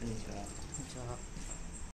こんにちは。